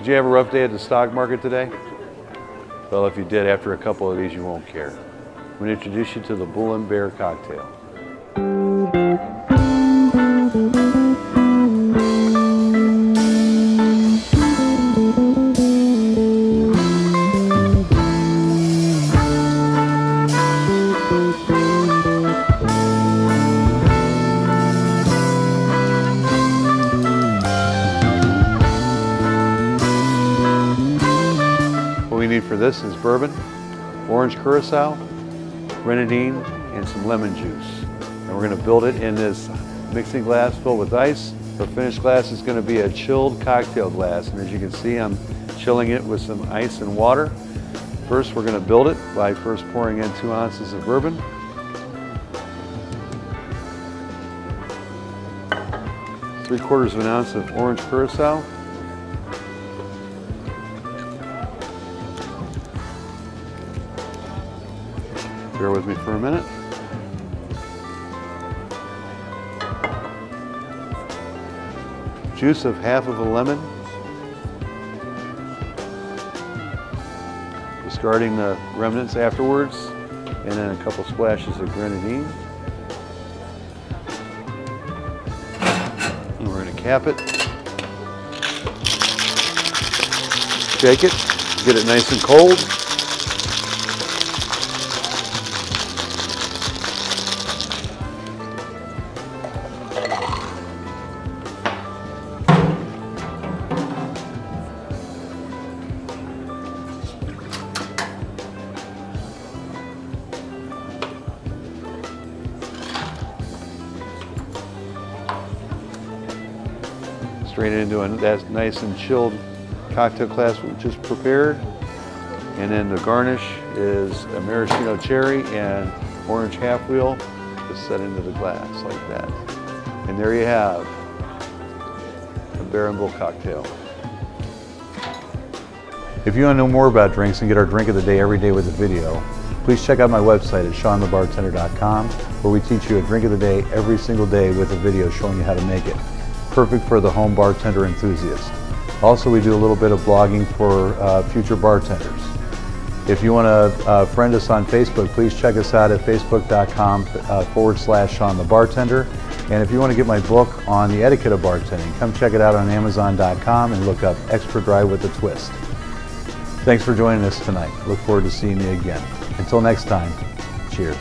Did you have a rough day at the stock market today? Well, if you did, after a couple of these, you won't care. I'm going to introduce you to the Bull and Bear cocktail. What we need for this is bourbon, orange curacao, grenadine, and some lemon juice. And we're going to build it in this mixing glass filled with ice. The finished glass is going to be a chilled cocktail glass. And as you can see, I'm chilling it with some ice and water. First, we're going to build it by first pouring in two ounces of bourbon. Three quarters of an ounce of orange curacao. Bear with me for a minute. Juice of half of a lemon. Discarding the remnants afterwards. And then a couple splashes of grenadine. And we're going to cap it. Shake it. Get it nice and cold. Strain it into a that nice and chilled cocktail glass we just prepared. And then the garnish is a maraschino cherry and orange half wheel just set into the glass like that. And there you have a Bear and Bull cocktail. If you want to know more about drinks and get our drink of the day every day with a video, please check out my website at shaunthebartender.com where we teach you a drink of the day every single day with a video showing you how to make it. Perfect for the home bartender enthusiast. Also, we do a little bit of blogging for uh, future bartenders. If you want to uh, friend us on Facebook, please check us out at facebook.com uh, forward slash Shaun the Bartender. And if you want to get my book on the etiquette of bartending, come check it out on amazon.com and look up Extra Dry with a Twist. Thanks for joining us tonight. Look forward to seeing you again. Until next time, cheers.